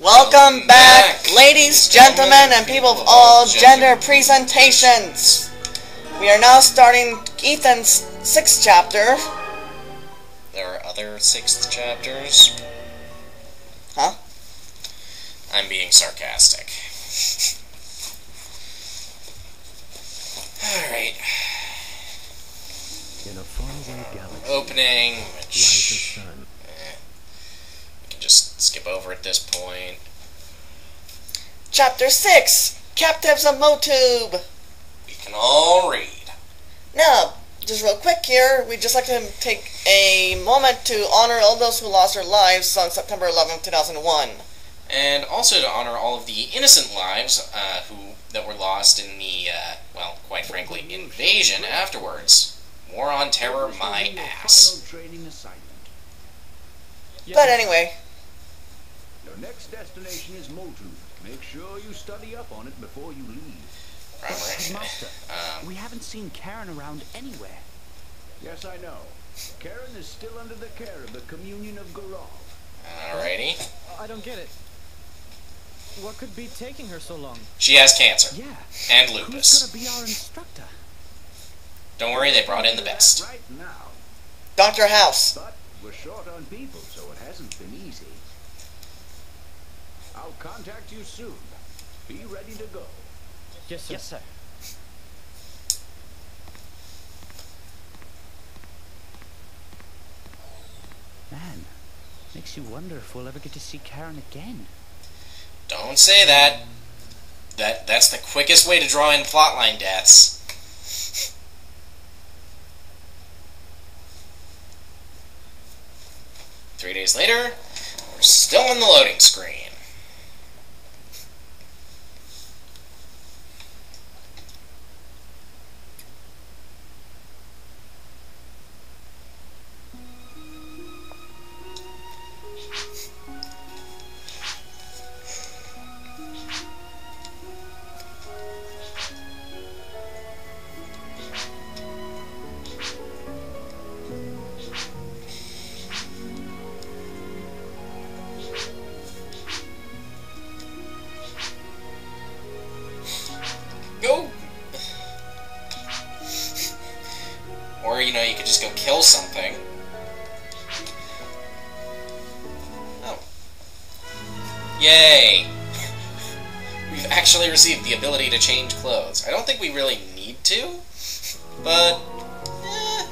Welcome back, ladies, gentlemen, and people of all gender presentations. We are now starting Ethan's sixth chapter. There are other sixth chapters. Huh? I'm being sarcastic. Alright. In a galaxy Opening, lies a which sun. eh, we can just skip over at this point. Chapter 6 Captives of Moatoob. We can all read. Now, just real quick here, we'd just like to take a moment to honor all those who lost their lives on September 11th, 2001. And also to honor all of the innocent lives uh, who that were lost in the, uh, well, quite frankly, invasion afterwards. War on Terror, my ass. But anyway, Your next destination is Moatoob. Make sure you study up on it before you leave. Primary. Master, Um, we haven't seen Karen around anywhere. Yes, I know. Karen is still under the care of the Communion of Gorov. alrighty. I don't get it. What could be taking her so long? She has cancer Yeah. and lupus. Who's lupus. gonna be our instructor? Don't worry, they brought in the best. Right now. Dr. House. But we're short on people, so it hasn't been easy. I'll contact you soon. Be ready to go. Yes, sir. Yes, sir. Man, makes you wonder if we'll ever get to see Karen again. Don't say that. That that's the quickest way to draw in plotline deaths. Three days later, we're still on the loading screen. You could just go kill something. Oh. Yay! We've actually received the ability to change clothes. I don't think we really need to, but eh,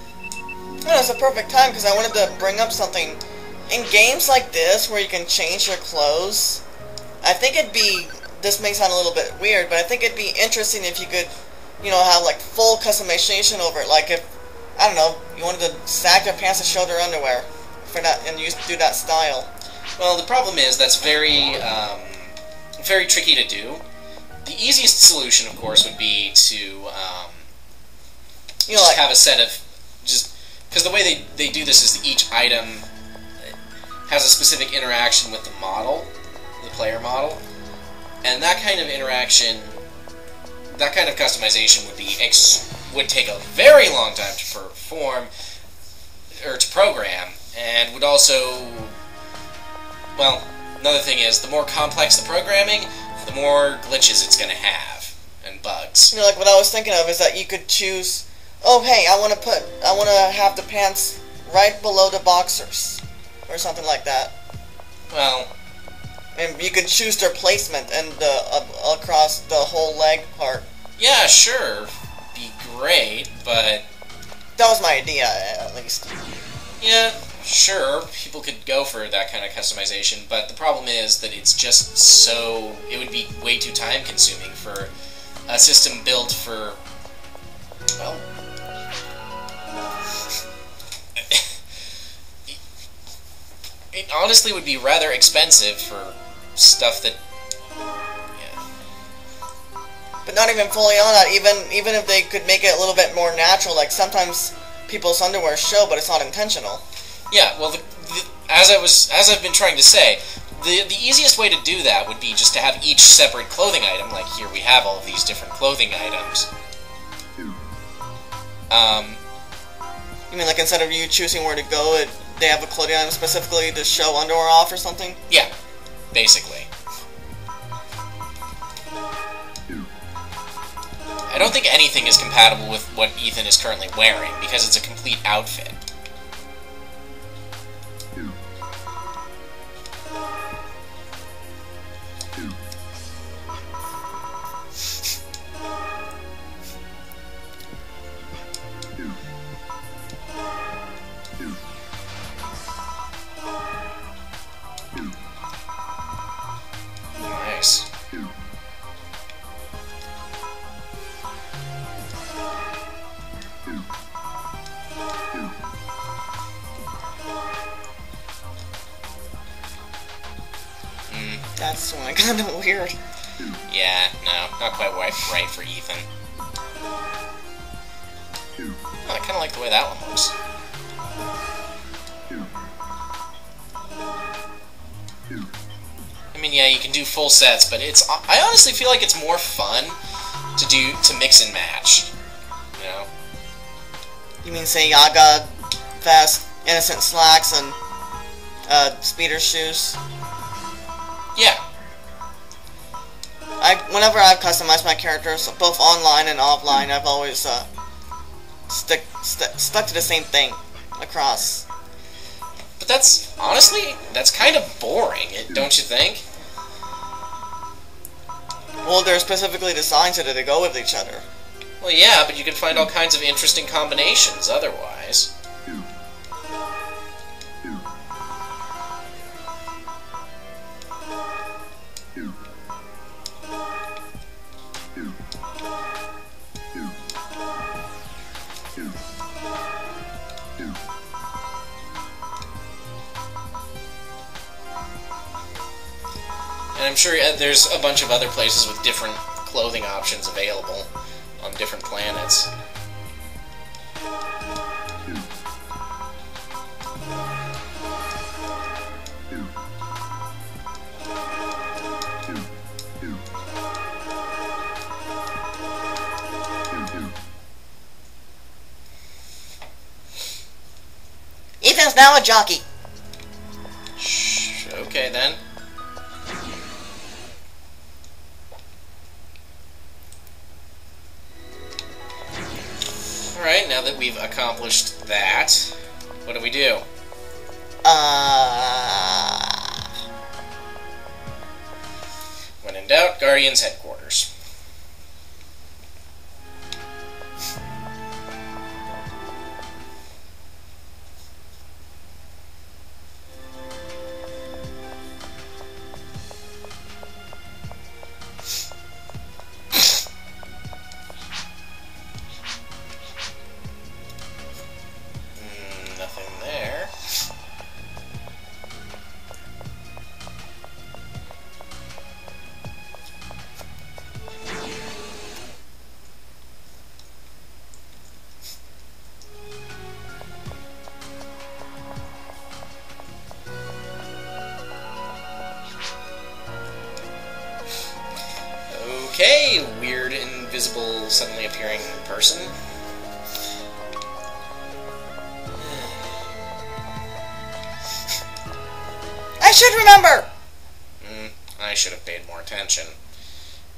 No, it's a perfect time because I wanted to bring up something. In games like this, where you can change your clothes, I think it'd be. This may sound a little bit weird, but I think it'd be interesting if you could, you know, have like full customization over it. Like if, I don't know, you wanted to sag your pants and show their underwear for that, and you do that style. Well, the problem is that's very, um, very tricky to do. The easiest solution, of course, would be to um, You know, like have a set of just because the way they they do this is each item has a specific interaction with the model, the player model, and that kind of interaction, that kind of customization would be ex- would take a very long time to perform or to program, and would also well, another thing is the more complex the programming, the more glitches it's going to have and bugs. You know, like what I was thinking of is that you could choose. Oh, hey, I want to put, I want to have the pants right below the boxers, or something like that. Well, And you could choose their placement and the uh, across the whole leg part. yeah, sure, be great, but That was my idea, at least. yeah, sure, people could go for that kind of customization, but the problem is that it's just so it would be way too time consuming for a system built for well it honestly would be rather expensive for stuff that but not even fully on that. Even even if they could make it a little bit more natural, like sometimes people's underwear show, but it's not intentional. Yeah, well, the, the, as I was as I've been trying to say, the the easiest way to do that would be just to have each separate clothing item. Like here, we have all of these different clothing items. Um, you mean like instead of you choosing where to go, it, they have a clothing item specifically to show underwear off or something? Yeah, basically don't think anything is compatible with what Ethan is currently wearing because it's a complete outfit. Way that one looks. I mean, yeah, you can do full sets, but it's. I honestly feel like it's more fun to do to mix and match. You know? You mean say Yaga vest, innocent slacks, and uh, speeder shoes? Yeah. I whenever I've customized my characters, both online and offline, I've always uh, stick st stuck to the same thing across. But that's honestly that's kind of boring, don't you think? Well, they're specifically designed so that they go with each other. Well, yeah, but you can find all kinds of interesting combinations otherwise. And I'm sure uh, there's a bunch of other places with different clothing options available on different planets. Ethan's now a jockey. Alright, now that we've accomplished that, what do we do? Uh, When in doubt, Guardians headquarters. Okay, weird, invisible, suddenly appearing person. I should remember. Mm, I should have paid more attention.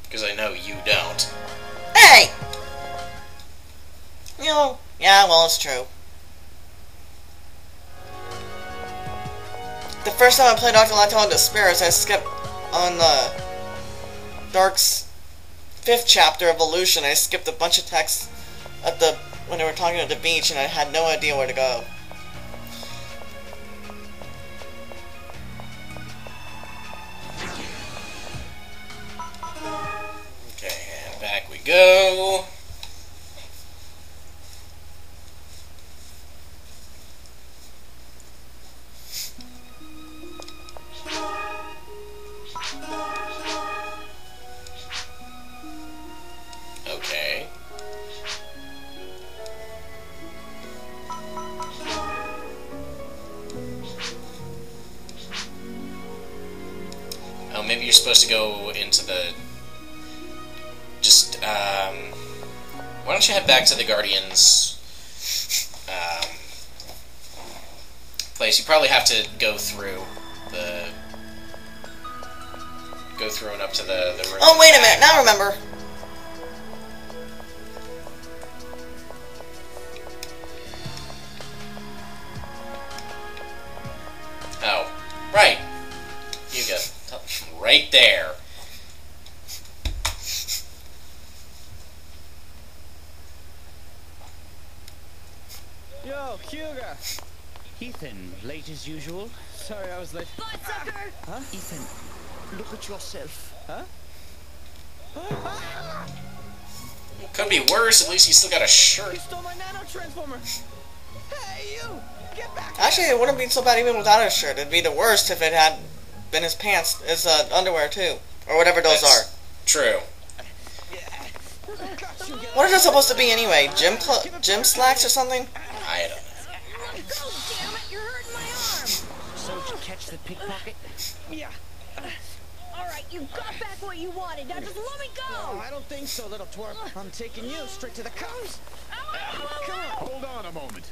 Because I know you don't. Hey. You know, yeah, well, it's true. The first time I played Dr. Lacto into Spirits, I skipped on the Dark's fifth chapter, of Evolution. I skipped a bunch of text at the when they were talking at the beach, and I had no idea where to go. You're supposed to go into the just um, why don't you head back to the Guardians um, place? You probably have to go through the go through and up to the the room. Oh, wait a minute, now remember. Right there. Yo, Hyuga. Ethan, late as usual. Sorry I was late. Ah. Huh? Ethan, look at yourself. Huh? Could be worse. At least you still got a You shirt. stole my nano transformer. Hey, you! Get back Actually, it wouldn't be so bad even without a shirt. It'd be the worst if it had been his pants, his uh, underwear too, or whatever those That's- are. True. Got you, get What are those supposed to be anyway? Gym cl- gym slacks or something? I don't know. Go, damn it! You're hurting my arm. So did you catch the pickpocket? Yeah. All right, you got back what you wanted. Now just let me go. I don't think so, little twerp. I'm taking you straight to the cops. Come on. Hold on a moment.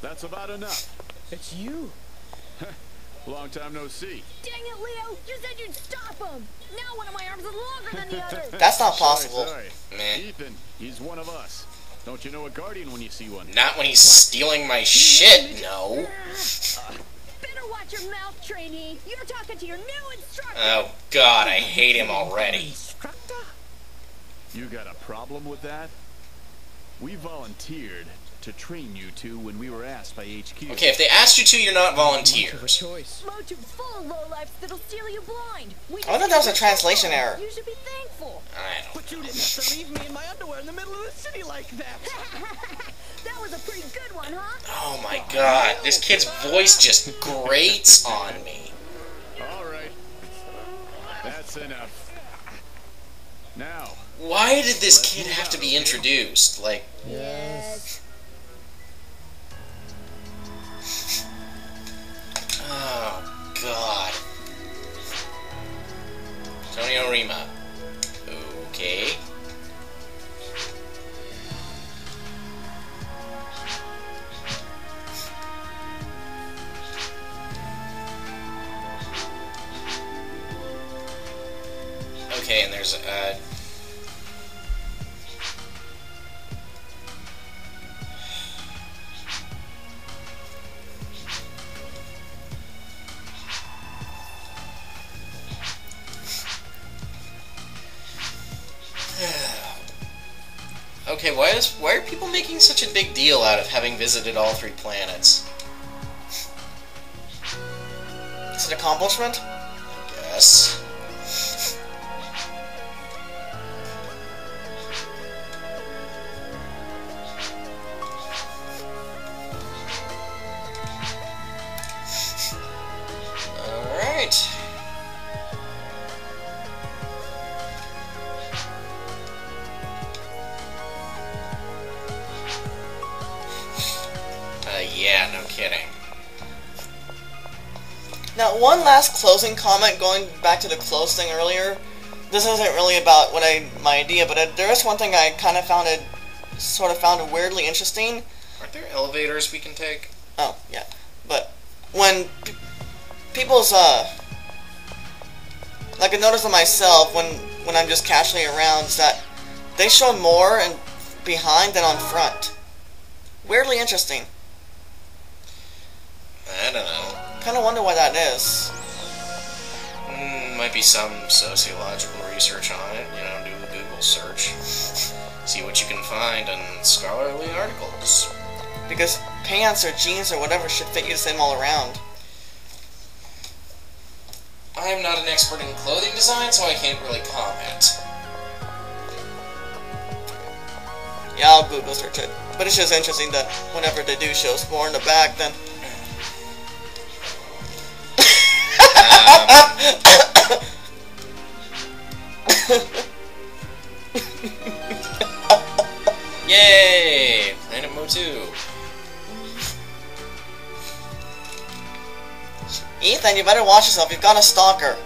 That's about enough. It's you. Long time no see. Dang it, Leo! You said you'd stop him. Now one of my arms is longer than the other. That's not possible. sorry. Meh. Ethan, he's one of us. Don't you know a guardian when you see one? Not when he's stealing my shit. No. Better watch your mouth, trainee. You're talking to your new instructor. Oh God, I hate him already. Instructor? You got a problem with that? We volunteered to train you two when we were asked by HQ. Okay, if they asked you to, you're not Much of a volunteers. choice. Moatoob's full of lowlifes that'll steal you blind. We oh, I thought that was a translation error. You should be thankful. I don't. But you didn't have to leave me in my underwear in the middle of the city like that. that was a pretty good one, huh? Oh my God, this kid's voice just grates on me. All right. That's enough. Now, Why did this kid have to be introduced? Like, Yes. God. Tonnio Rhima. Okay. Okay, and there's uh Okay, why is why are people making such a big deal out of having visited all three planets? It's an accomplishment. Yes. Now, one last closing comment, going back to the close thing earlier. This isn't really about what I my idea, but there is one thing I kind of found it, sort of found it weirdly interesting. Aren't there elevators we can take? Oh, yeah. But when p- people's, uh, like I noticed on myself when, when I'm just casually around, is that they show more and behind than on front. Weirdly interesting. I don't know. Kind of wonder why that is. Mm, might be some sociological research on it. You know, do a Google search. See what you can find in scholarly articles. Because pants or jeans or whatever should fit you the same all around. I'm not an expert in clothing design, so I can't really comment. Yeah, I'll Google search it. But it's just interesting that whenever they do shows more in the back, then Yay! Planet Moatoob. Ethan, you better watch yourself. You've got a stalker.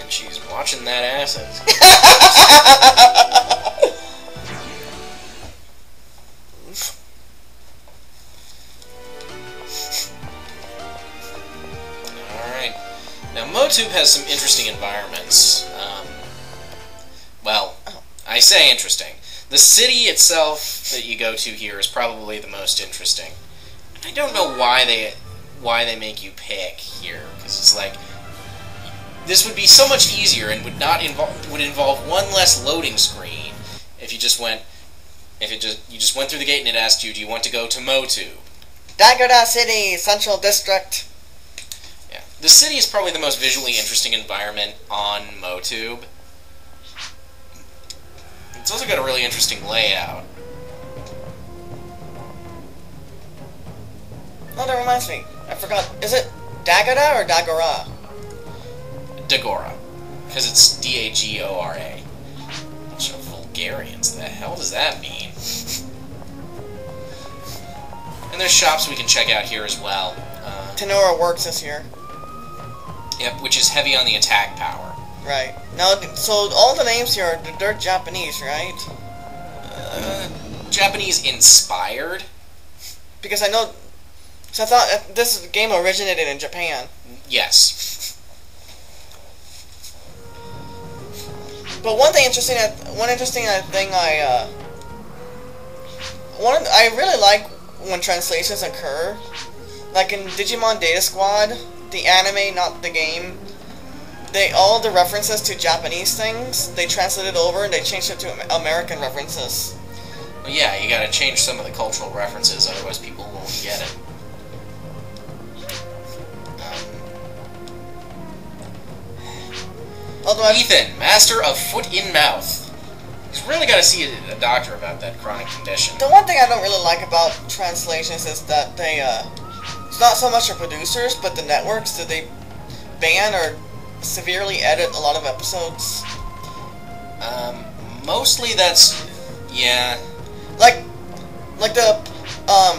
And she's watching that ass. Now, Moatoob has some interesting environments. Um, well, I say interesting. The city itself that you go to here is probably the most interesting. I don't know why they why they make you pick here, Because it's like this would be so much easier and would not involve would involve one less loading screen if you just went if it just you just went through the gate and it asked you, do you want to go to Moatoob? Dagoda City, Central District. The city is probably the most visually interesting environment on Moatoob. It's also got a really interesting layout. Oh, that reminds me. I forgot. Is it Dagoda or Dagora? Dagora. Because it's D A G O R A. Bunch of vulgarians. The hell does that mean? and there's shops we can check out here as well. Uh, Tenora works this year. Yep, which is heavy on the attack power. Right. Now, so all the names here, are they're Japanese, right? Uh, Japanese inspired. Because I know... So I thought this game originated in Japan. Yes. But one thing interesting, one interesting thing I, uh, one, I really like when translations occur. Like in Digimon Data Squad, the anime, not the game. They all the references to Japanese things they translated over and they changed it to American references. Well, yeah, you gotta change some of the cultural references, otherwise people won't get it. Although Ethan, master of foot in mouth. He's really got to see a, a doctor about that chronic condition. the one thing I don't really like about translations is that they, uh, not so much the producers, but the networks that they ban or severely edit a lot of episodes. Um, mostly that's, yeah. Like, like the, um,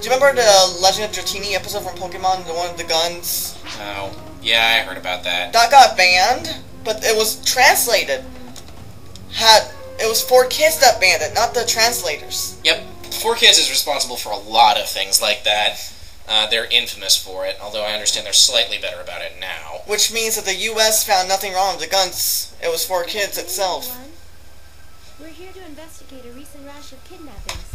do you remember the Legend of Dratini episode from Pokemon, the one with the guns? Oh, yeah, I heard about that. That got banned, but it was translated. Had, it was four kids that banned it, not the translators. Yep, Four Kids is responsible for a lot of things like that. Uh, they're infamous for it, although I understand they're slightly better about it now. Which means that the U.S. found nothing wrong with the guns. It was for kids itself. We're here to investigate a recent rash of kidnappings.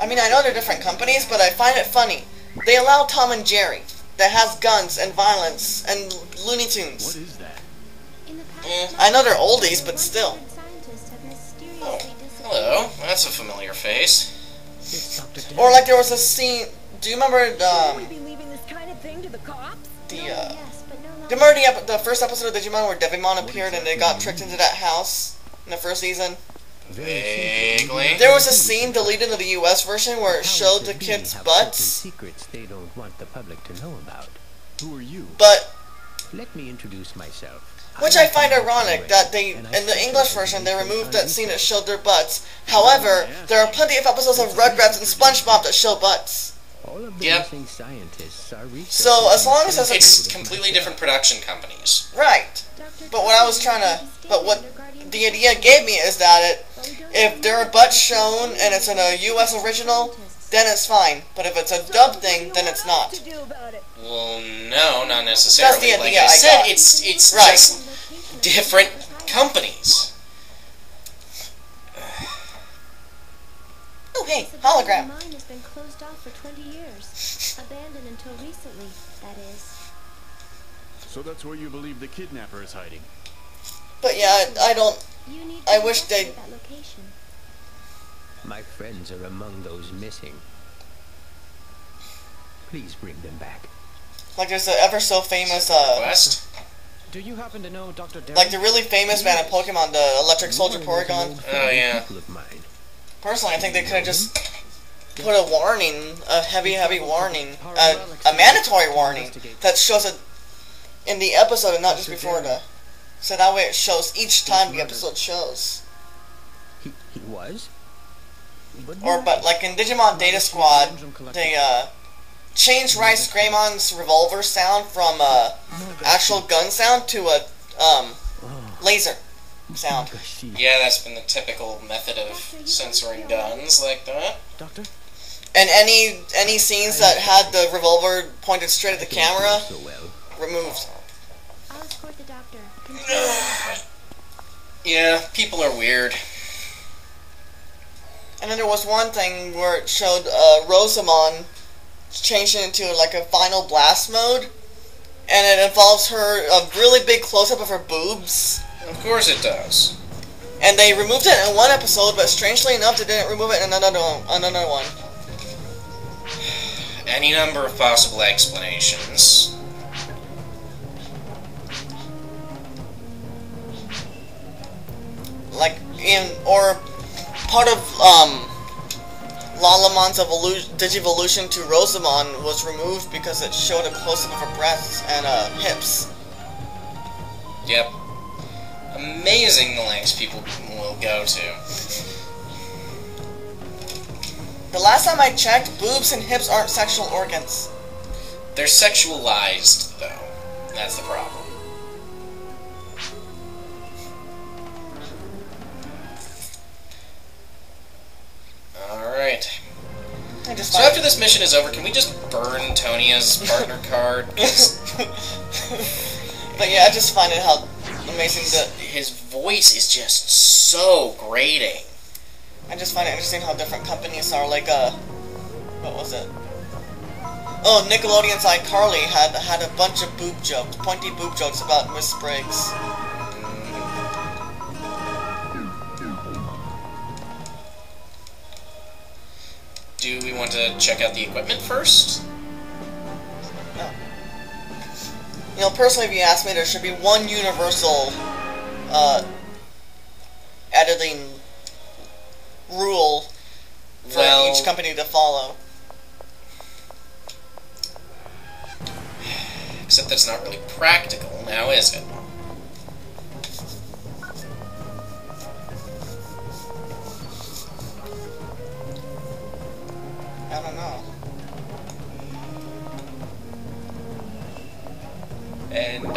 I mean, I know they're different companies, but I find it funny. They allow Tom and Jerry, that has guns and violence and Looney Tunes. What is that? In Eh, I know they're oldies, but still. hundred Scientists have mysteriously Oh, hello. That's a familiar face. It's Dr. Dan. Or like there was a scene. Do you remember Should we um, be leaving this kind of thing to the cops? the No, uh, yes, but no do you remember the, the first episode of Digimon where Devimon appeared and they got tricked into that house in the first season? Vaguely. There was a scene deleted in the U.S. version where it showed the kids' butts, Secrets they don't want the public to know about. Who are you? but Let me introduce myself. which I find ironic that they in the English version they removed that scene that showed their butts. However, there are plenty of episodes of Rugrats and SpongeBob that show butts. All of the Yep. missing scientists are researchers. So, as long as there's It's completely different production companies. Right. But what I was trying to, but what the idea gave me is that it, if there are butts shown and it's in a U.S. original, then it's fine. But if it's a dub thing, then it's not. To do about it. Well, no, not necessarily. That's the like I I said, got. it's it's Right. just different companies. Oh, hey, The hologram. So that's where you believe the kidnapper is hiding. But yeah, I, I don't. You need I wish they- investigate that location. My friends are among those missing. Please bring them back. Like, there's the ever so famous, uh, Quest. Do you happen to know Dr. Derry? like the really famous man in Pokemon, the Electric Soldier Porygon. Oh, yeah. People of mine. Personally, I think they could have just put a warning, a heavy, heavy warning, a, a mandatory warning that shows it in the episode and not just before the. So that way it shows each time the episode shows. He, he was? But Or, but like in Digimon Data Squad, they uh, changed RiseGreymon's revolver sound from uh, actual gun sound to a um, laser sound. Yeah, that's been the typical method of censoring guns like that. Doctor? And any any scenes that had the revolver pointed straight at the camera removed. I'll escort the doctor. Yeah, people are weird. And then there was one thing where it showed uh, Rosemon changed it into like a final blast mode, and it involves her a really big close up of her boobs. Of course it does. And they removed it in one episode, but strangely enough, they didn't remove it in another one. Another one. Any number of possible explanations. Like in or part of um, Lalamon's evolu- digivolution to Rosemon was removed because it showed a close up of her breasts and uh, hips. Yep. Amazing the lengths people will go to. The last time I checked, boobs and hips aren't sexual organs. They're sexualized, though. That's the problem. This mission is over, can we just burn Tonnio's partner card? but yeah, I just find it how amazing that his voice is just so grating. I just find it interesting how different companies are. Like, uh, what was it? Oh, Nickelodeon's iCarly had had a bunch of boob jokes, pointy boob jokes about Miss Briggs. Want to check out the equipment first? No. You know, personally, if you ask me, there should be one universal uh, editing rule for Well- each company to follow. Except that's not really practical, now is it?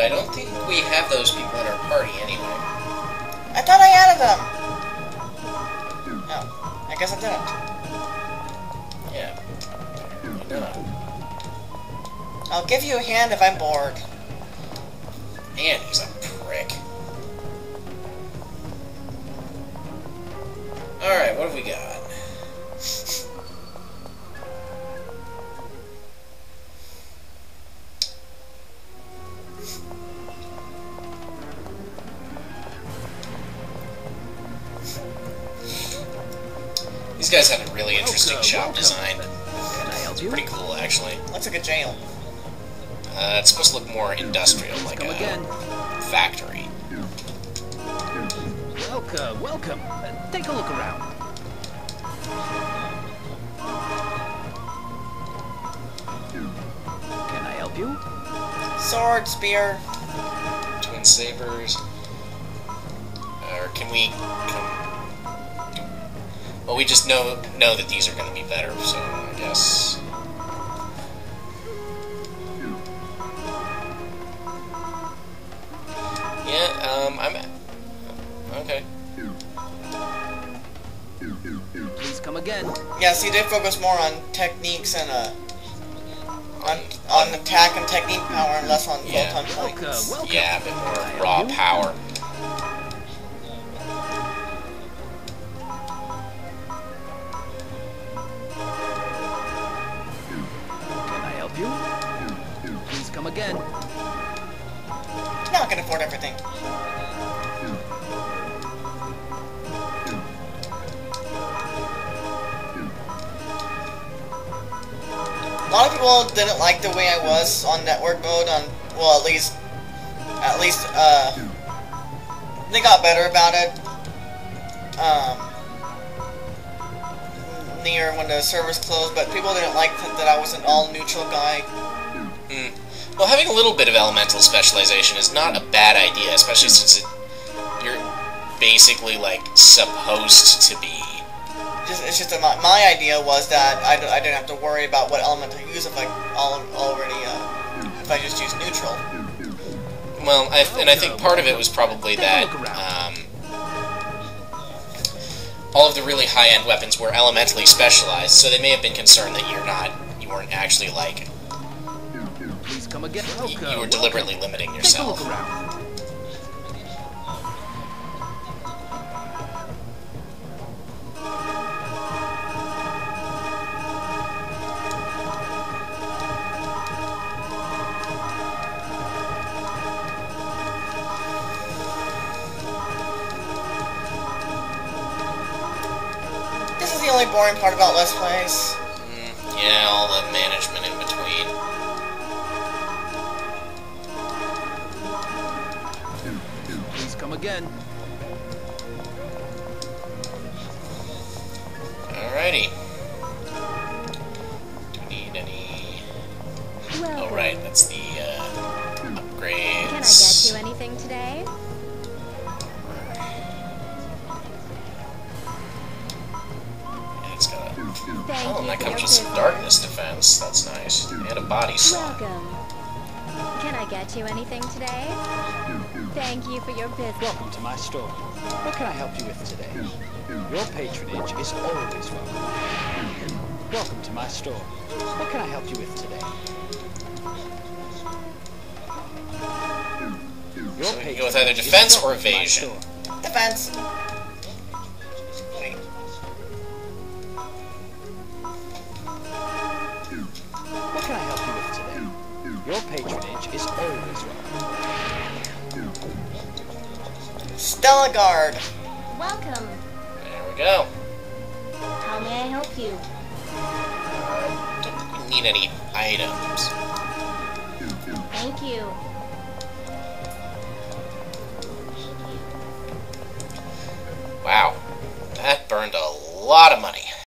I don't think we have those people in our party anyway. I thought I added them. No, I guess I didn't. Yeah. No. I'll give you a hand if I'm bored. And he's a prick. Alright, what have we got? Guys have a really interesting Welcome, shop welcome. design. Can I help you? Pretty cool, actually. Looks like a jail. Uh, it's supposed to look more industrial, like a again. factory. Welcome, welcome. Uh, take a look around. Can I help you? Sword, spear. Twin sabers. Or can we come? Do- Well, we just know know that these are going to be better, so I guess. Yeah, um, I'm. Okay. Please come again. Yeah, see, they focus more on techniques and uh, on on attack and technique power, and less on Yeah. photon Welcome, points. welcome. Yeah, a bit more raw power. Didn't like the way I was on network mode. On well, at least, at least, uh, they got better about it. Um, near when the servers closed, but people didn't like th- that I was an all neutral guy. Hmm. Well, having a little bit of elemental specialization is not a bad idea, especially since it, you're basically like supposed to be. Just, it's just that my, my idea was that I, d- I didn't have to worry about what element to use if I al- already uh, if I just use neutral. Well, I, and I think part of it was probably that um, all of the really high-end weapons were elementally specialized, so they may have been concerned that you're not, you weren't actually like, Please come again. you were deliberately limiting Take a yourself. This is the only boring part about Let's Plays. Mm, yeah, all the management in between. Please come again. Alrighty. Some defense. That's nice. And a body slot. Welcome. Can I get you anything today? Thank you for your business. Welcome to my store. What can I help you with today? Your patronage is always welcome. Welcome to my store. What can I help you with today? Your So we can go with either defense or welcome to my evasion. Defense. Your patronage is always welcome. Stella Guard. Welcome. There we go. How may I help you? Uh, don't think need any items. Thank you. Wow. That burned a lot of money.